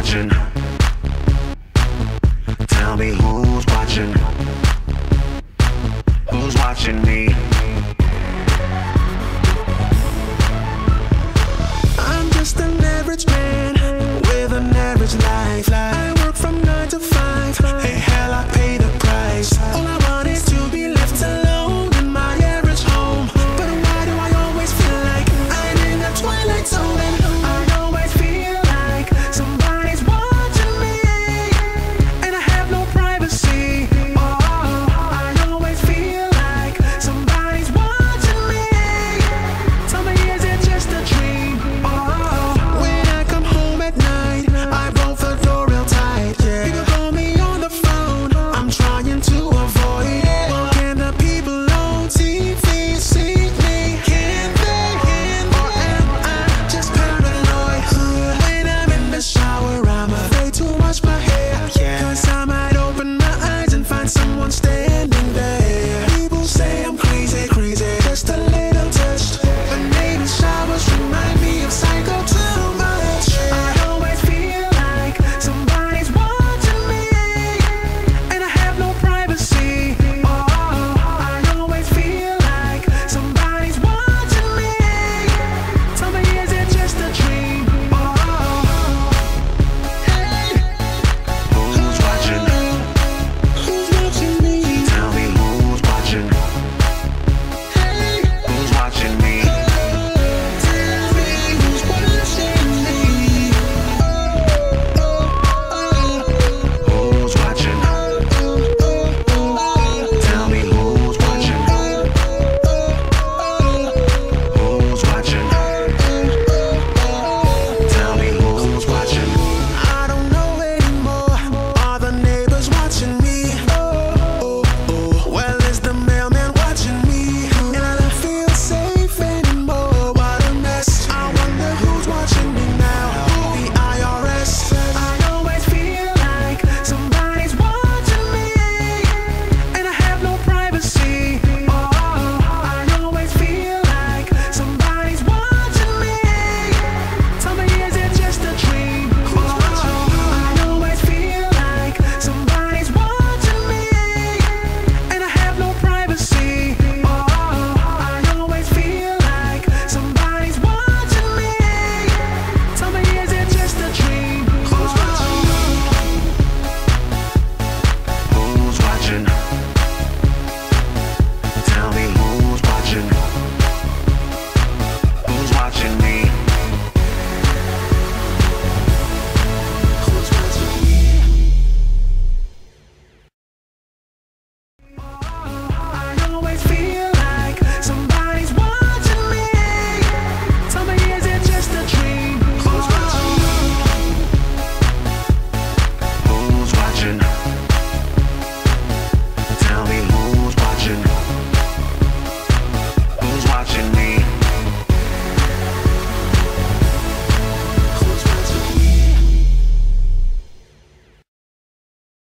watching? Tell me who's watching? Who's watching me? I'm just an average man with an average life.